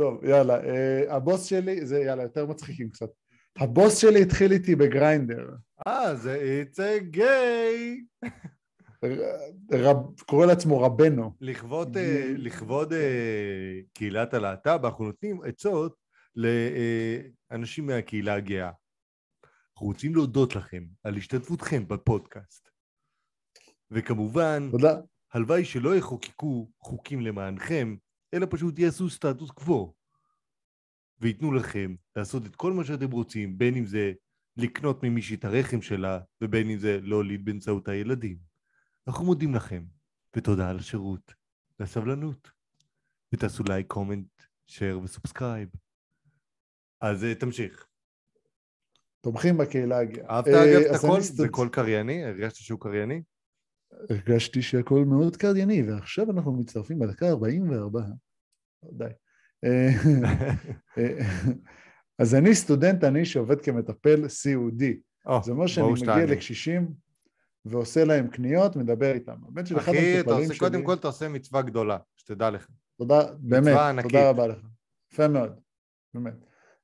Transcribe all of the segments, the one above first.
טוב, יאללה. Uh, הבוס שלי, זה יאללה, יותר מצחיקים קצת. הבוס שלי התחיל איתי בגריינדר. אה, זה it's a gay. רב, קורא לעצמו רבנו. לכבוד, אה, לכבוד אה, קהילת הלהט"ב, אנחנו נותנים עצות לאנשים מהקהילה הגאה. אנחנו רוצים להודות לכם על השתתפותכם בפודקאסט. וכמובן, תודה. הלוואי שלא יחוקקו חוקים למענכם, אלא פשוט יעשו סטטוס קוו. וייתנו לכם לעשות את כל מה שאתם רוצים, בין אם זה לקנות ממישהי את הרחם שלה, ובין אם זה להוליד באמצעות הילדים. אנחנו מודים לכם, ותודה על השירות, והסבלנות. ותעשו לייק, comment, share ו subscribe. אז אה, תמשיך. תומכים בקהילה הגאה. אהבת אה, אגב את אז הכל? זה קול קרייני? הרגשת שהוא קרייני? הרגשתי שהכל מאוד קרייני, ועכשיו אנחנו מצטרפים בדקה 44. די. אז אני סטודנט אני שעובד כמטפל סיעודי. זה אומר שאני מגיע שתעני. לקשישים ועושה להם קניות, מדבר איתם. הבן של אחד אחי, המטופלים שלי... קודם כל אתה עושה מצווה גדולה, שתדע לך. תודה, באמת. תודה רבה לך. יפה מאוד, באמת.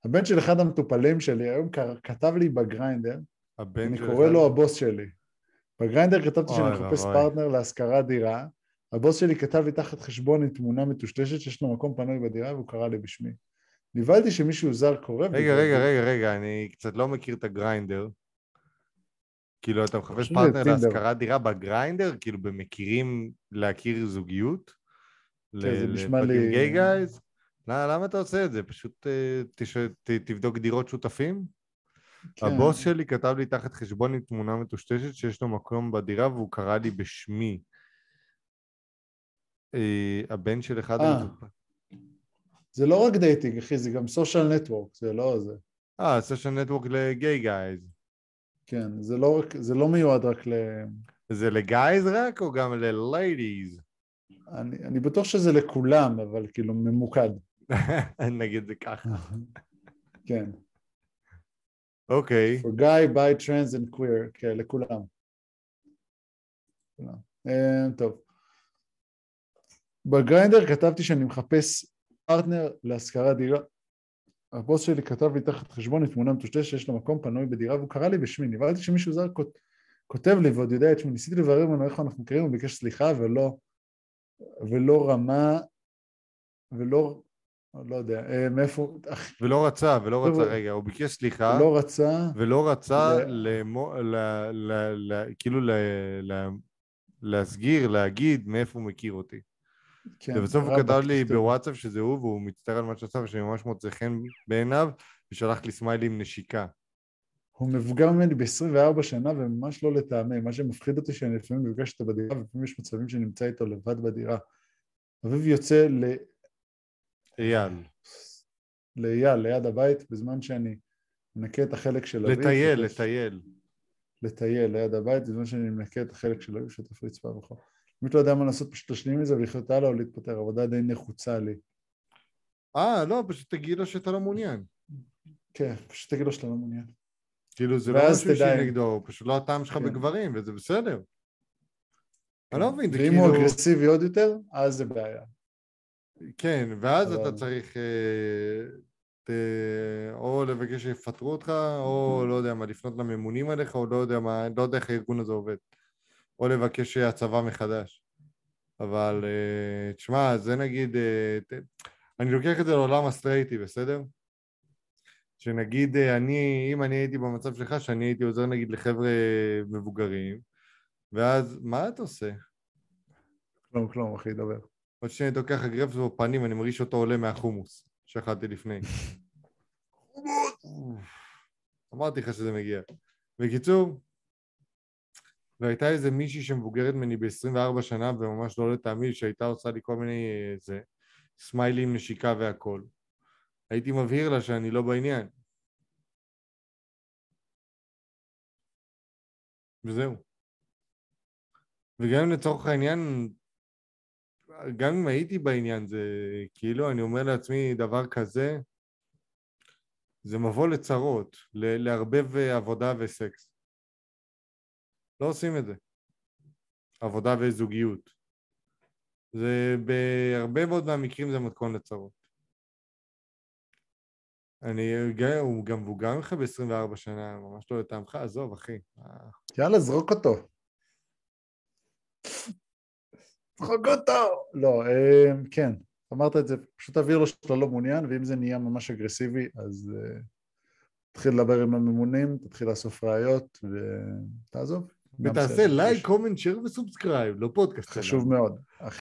הבן של אחד המטופלים שלי היום כתב לי בגריינדר, אני קורא לו הבוס שלי. בגריינדר כתבתי שאני מחפש. פרטנר להשכרת דירה, הבוס שלי כתב לי תחת חשבון עם תמונה מטושטשת שיש לו מקום פנוי בדירה והוא קרא לי בשמי. נבהלתי שמישהו זר קורא רגע, רגע, רגע, רגע, אני קצת לא מכיר את הגריינדר. כאילו, אתה מחפש פרטנר. להשכרת דירה בגריינדר? כאילו, במכירים להכיר זוגיות? כן, זה נשמע לי- gay guys? למה אתה עושה את זה? פשוט אה, תבדוק דירות שותפים? כן. הבוס שלי כתב לי תחת חשבון עם תמונה מטושטשת שיש לו מקום בדירה והוא קרא לי בשמי. אה, הבן של אחד אה. זה לא רק dating, אחי, זה גם social network, זה לא זה. אה, social network ל gay guys. כן, זה לא, רק, זה לא מיועד רק ל... זה ל guys רק או גם ל ladies? אני, אני בטוח שזה לכולם, אבל כאילו ממוקד. נגיד זה ככה. כן. אוקיי. For gay, bi, trans and queer, כן, לכולם. כולם. אה, טוב. בגריינדר כתבתי שאני מחפש פרטנר להשכרת דירה. הבוס שלי כתב לי תחת חשבון עם תמונה מטושטשת שיש לו מקום פנוי בדירה והוא קרא לי בשמי. נבהלתי שמישהו זר כות- כותב לי ועוד יודע את שמי. ניסיתי לברר ממנו איך אנחנו מכירים, הוא ביקש סליחה ולא, ולא רמה, ולא, לא יודע, אה, מאיפה, ולא רצה, ולא רצה, רגע, הוא ביקש סליחה, לא רצה, ולא רצה ל- למו- ל- ל- ל- כאילו ל- ל- להסגיר, להגיד מאיפה הוא מכיר אותי. כן, ובסוף הוא כתב לי. בוואטסאפ שזה הוא, והוא מצטער על מה שעשה ושאני ממש מוצא חן בעיניו, ושלח לי סמיילי עם נשיקה. הוא מבוגר ממני ב-24 שנה וממש לא לטעמי, מה שמפחיד אותי שאני לפעמים נפגש איתו בדירה ולפעמים יש מצבים שאני נמצא איתו לבד בדירה. אביב יוצא ל... אייל. לאייל, ליד הבית, בזמן שאני מנקה את החלק של אביב. לטייל, לטייל. לטייל ליד הבית, בזמן שאני מנקה את החלק של אביב, שוטף רצפה וכו'. באמת לא יודע מה לעשות, פשוט להשלים מזה ולחיות הלאה או להתפטר, עבודה די נחוצה לי. אה, לא, פשוט תגיד לו שאתה לא מעוניין. כן, פשוט תגיד לו שאתה לא מעוניין. כאילו, זה לא משהו שנגדו, הוא פשוט לא הטעם שלך כן. בגברים, וזה בסדר. אני לא מבין, זה ואם כאילו... הוא אגרסיבי עוד יותר, אז זה בעיה. כן, ואז אבל- אתה צריך אה, ת- או לבקש שיפטרו אותך, או לא יודע מה, לפנות לממונים עליך, או לא יודע מה, לא יודע איך הארגון הזה עובד. או לבקש הצבה מחדש. אבל אה, תשמע, זה נגיד, אה, ת- אני לוקח את זה לעולם הסטרייטי, בסדר? שנגיד אה, אני, אם אני הייתי במצב שלך, שאני הייתי עוזר נגיד לחבר'ה מבוגרים, ואז מה אתה עושה? כלום, כלום, אחי, דבר. עוד שנייה אני לוקח אגרף בפנים, אני מרגיש אותו עולה מהחומוס שאכלתי לפני. אמרתי לך שזה מגיע. בקיצור, והייתה איזה מישהי שמבוגרת ממני ב-24 שנה וממש לא לטעמי, שהייתה עושה לי כל מיני איזה סמיילים, נשיקה והכל. הייתי מבהיר לה שאני לא בעניין. וזהו. וגם אם לצורך העניין, גם אם הייתי בעניין, זה כאילו, אני אומר לעצמי דבר כזה, זה מבוא לצרות, לערבב אה, עבודה וסקס. לא עושים את זה. עבודה וזוגיות. זה בהרבה מאוד מהמקרים זה מתכון לצרות. אני, הוא גם מבוגר ממך ב-24 שנה, ממש לא לטעמך, עזוב, אחי. יאללה, זרוק אותו. זרוק אותו! לא, אה, כן, אמרת את זה, פשוט תבהיר לו שאתה לא מעוניין, ואם זה נהיה ממש אגרסיבי, אז אה, תתחיל לדבר עם הממונים, תתחיל לאסוף ראיות, ותעזוב. ותעשה. לייק, comment, share ו subscribe לפודקאסט. חשוב מאוד.